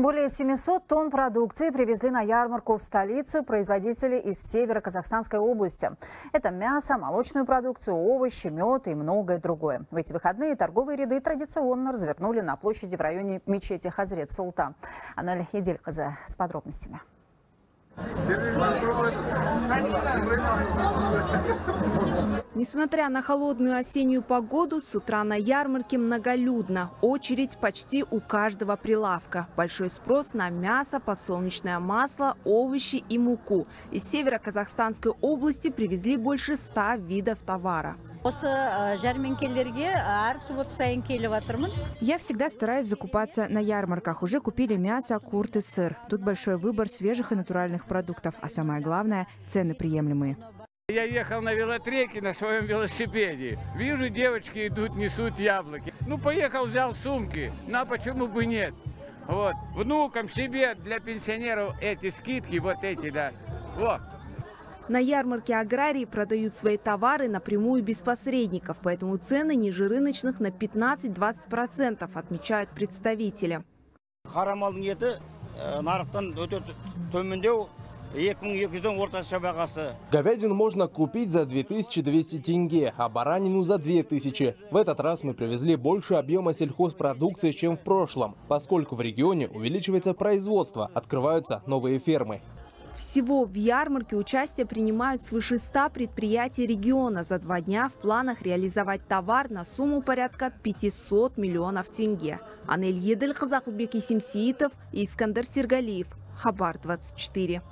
Более 700 тонн продукции привезли на ярмарку в столицу производители из северо-казахстанской области. Это мясо, молочную продукцию, овощи, мед и многое другое. В эти выходные торговые ряды традиционно развернули на площади в районе мечети Хазрет Султан. Аналь Хидельказа с подробностями. Несмотря на холодную осеннюю погоду, с утра на ярмарке многолюдно. Очередь почти у каждого прилавка. Большой спрос на мясо, подсолнечное масло, овощи и муку. Из северо-казахстанской области привезли больше ста видов товара. Я всегда стараюсь закупаться на ярмарках. Уже купили мясо, курт и сыр. Тут большой выбор свежих и натуральных продуктов. А самое главное – цены приемлемые. Я ехал на велотреке на своем велосипеде. Вижу, девочки идут, несут яблоки. Ну, поехал, взял сумки. На, почему бы нет? Вот. Внукам, себе, для пенсионеров эти скидки, вот эти, да. Вот. На ярмарке аграрии продают свои товары напрямую без посредников, поэтому цены ниже рыночных на 15-20%, отмечают представители. Говядину можно купить за 2200 тенге, а баранину за 2000. В этот раз мы привезли больше объема сельхозпродукции, чем в прошлом, поскольку в регионе увеличивается производство, открываются новые фермы. Всего в ярмарке участие принимают свыше 100 предприятий региона. За два дня в планах реализовать товар на сумму порядка 500 миллионов тенге. Анель Едель, Казахлбек Исимсиитов и Искандер Сергалиев. Хабар 24.